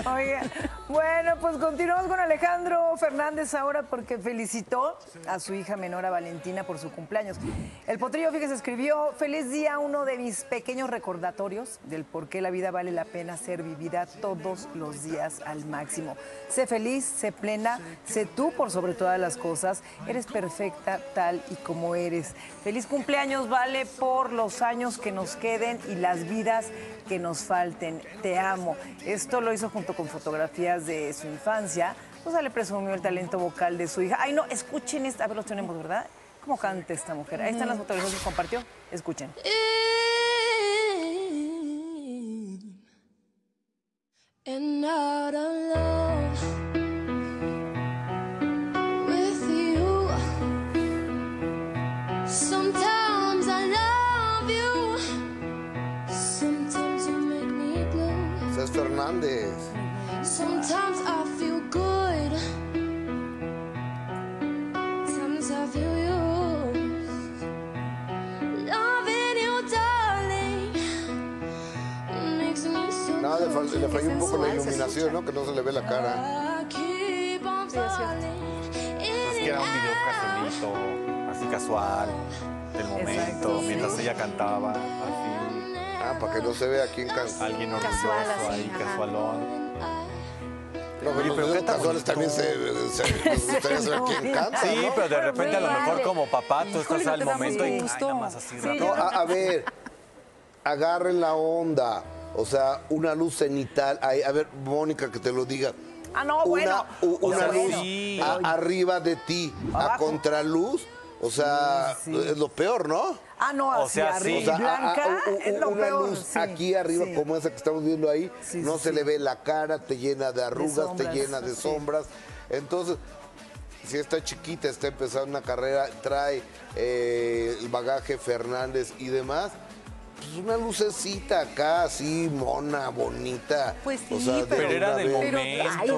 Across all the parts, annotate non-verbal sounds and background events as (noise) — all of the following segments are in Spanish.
Oye, (laughs) bueno, pues continuamos con Alejandro Fernández ahora porque felicitó a su hija menor, a Valentina, por su cumpleaños. El potrillo, fíjese, escribió, feliz día, uno de mis pequeños recordatorios del por qué la vida vale la pena ser vivida todos los días al máximo. Sé feliz, sé plena, sé tú por sobre todas las cosas, eres perfecta tal y como eres. Feliz cumpleaños, vale, por los años que nos queden y las vidas que nos falten. Te amo. Esto lo hizo junto con fotografías de su infancia. O sea, le presumió el talento vocal de su hija. Ay, no, escuchen esta. A ver, los tenemos, ¿verdad? ¿Cómo canta esta mujer? Ahí están las fotografías que compartió. Escuchen. Fernández. Sometimes I feel good. Sometimes I feel used. Loving you, darling, makes me so Nada, le, fal- le falló un poco la iluminación, ¿no? Que no se le ve la cara. I keep on falling Es que era un video así casual, del momento, Exacto, sí. mientras ella cantaba, así, Ah, para que no se vea quién canta. alguien orgulloso Casual, así, ahí, ajá. casualón. No, pero Oye, casuales también se, bonito. se, nos (laughs) gustaría saber quién canta, Sí, ¿no? pero de repente a lo mejor como papá tú estás al momento y ay, nada más así Sí, rápido. No, a, a ver, agarren la onda. O sea, una luz cenital. ahí, a ver, Mónica, que te lo diga. Ah, no, una, bueno. u- O una sea, luz a- arriba de ti, a contraluz. O sea, Sí, sí. es lo peor, ¿no? Ah, no, O así, sea, arriba, sí. O sea, blanca, a- a- u- es lo una peor. luz sí, aquí arriba, sí. como esa que estamos viendo ahí, Sí, no sí, se sí. le ve la cara, te llena de arrugas, te sombras, llena de sí. sombras. Entonces, si está chiquita, está empezando una carrera, trae eh, el bagaje Fernández y demás, pues una lucecita acá, así, mona, bonita. Pues O sí, sea, de Pero era del vez. Pero, momento. ay,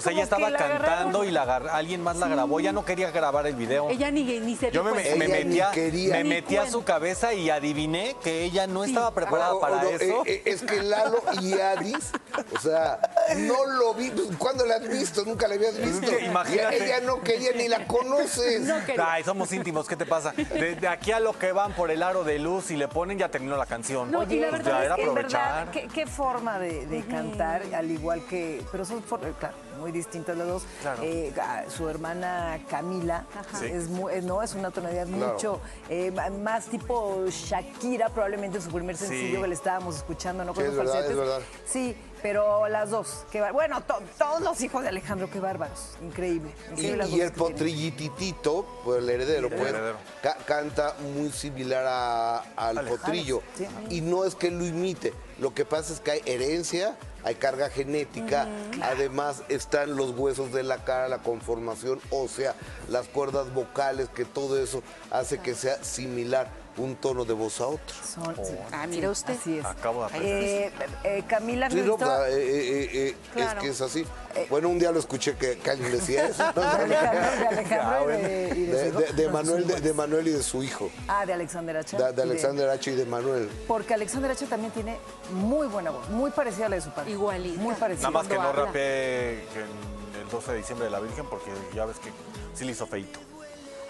o sea, ella estaba cantando y la agar- alguien más la grabó. Ella no quería grabar el video. Ella ni, ni se Yo dio me, cuenta. me ni metía, quería. me Ni metí a su cabeza y adiviné que ella no estaba preparada O- o para no, eso. eh, eh, es que Lalo y Adis, o sea, no lo vi. ¿Cuándo la has visto? Nunca la habías visto. que imagínate. Y ella no quería ni la conoces. No quería. Ay, somos íntimos, ¿qué te pasa? De, de aquí a lo que van por el aro de luz y le ponen, ya terminó la canción. No, y la Pues verdad ya es era que En aprovechar. verdad, ¿qué, qué forma de, de cantar, al igual que, pero son, claro, muy distintas las dos. Claro. Eh, su hermana Camila Sí. es, mu- eh, no, es una tonalidad Claro. mucho eh, más tipo Shakira, probablemente su primer sencillo Sí. que le estábamos escuchando, ¿no? Sí, Con es los verdad, falsetes. es verdad. Sí, pero las dos, bar- bueno, to- todos los hijos de Alejandro, qué bárbaros, increíble. Y, increíble y el que potrillititito, pues el heredero, pues, heredero. ca- canta muy similar a- al Alejandro, potrillo. sí. Y no es que lo imite, lo que pasa es que hay herencia, hay carga genética, además están los huesos de la cara, la conformación ósea, las cuerdas vocales, que todo eso hace que sea similar un tono de voz a otro. Son- sí, Ah, mira usted. Así es. Acabo de aprender. Eh, eh, Camila Sí, no, eh, eh, eh, Claro. es que es así. Bueno, un día lo escuché que, que alguien decía eso. ¿no? (laughs) de Alejandro, de Alejandro y de, y de De, su de- hijo. de No, Manuel, de, de Manuel y de su hijo. Ah, de Alexander Hacha. De, Alexander H. y de Manuel. Porque Alexander Hacha también tiene muy buena voz, muy parecida a la de su padre. Igualita. Muy parecida. Nada más que no en el 12 de diciembre de la Virgen porque ya ves que sí le hizo feito.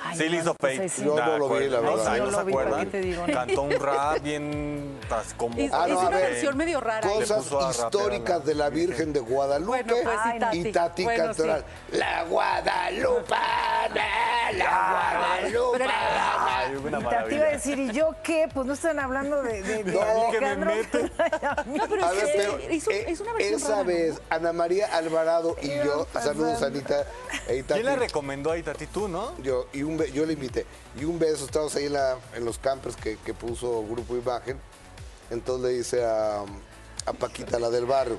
Ay, Sí le hizo pues sí. Yo no ¿te lo vi, la verdad. Ahí Yo no se lo vi, ¿para acuerdan. qué te digo? No. Cantó un rap bien como... Es, Ah, es no, a una ver, versión medio rara. Cosas históricas la de la Virgen de Guadalupe Bueno, pues, y Tati. y Tati Bueno, Cantoral. La Guadalupana, decir, ¿y yo qué? Pues no están hablando de, de, de No, que me meten. (laughs) No, pero A es ver, hizo- eh, es una versión esa rara, ¿no? vez Ana María Alvarado y yo, saludos Anita y Tati. ¿Quién le recomendó ahí, Tati? Tú, ¿no? yo, y un yo le invité. Y un beso, estábamos ahí en, la- en los campers que, que puso Grupo Imagen. Entonces le dice a, a Paquita, la del barrio,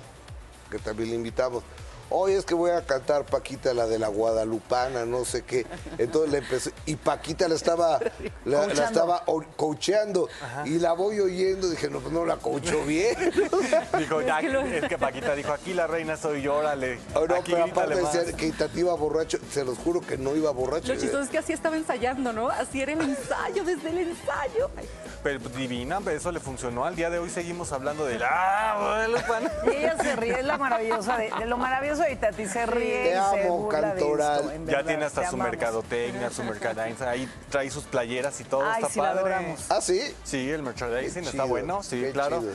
que también le invitamos. Oye, es que voy a cantar Paquita, la de la Guadalupana, no sé qué. Entonces le empecé, y Paquita la estaba, la, estaba coacheando, y la voy oyendo, dije, no, pues no la coachó (laughs) bien. Dijo, "Ya, es que Paquita dijo, aquí la reina soy yo, órale. Oh, no, aquí pero aparte más". decían que iba borracho, se los juro que no iba borracho. Lo chistoso es que así estaba ensayando, ¿no? Así era el ensayo, desde el ensayo. Ay, Pero divina, pero eso le funcionó. Al día de hoy seguimos hablando de la. (laughs) Y ella se ríe, es la maravillosa de, de lo maravilloso de Tati, se ríe Te y se amo, de esto, en Ya tiene te hasta su amamos. mercadotecnia, su merchandising, ahí trae sus playeras y todo, Ay, está sí, la padre. adoramos. Ah, sí. Sí, el merchandising Qué está chido, bueno, sí, qué claro. chido.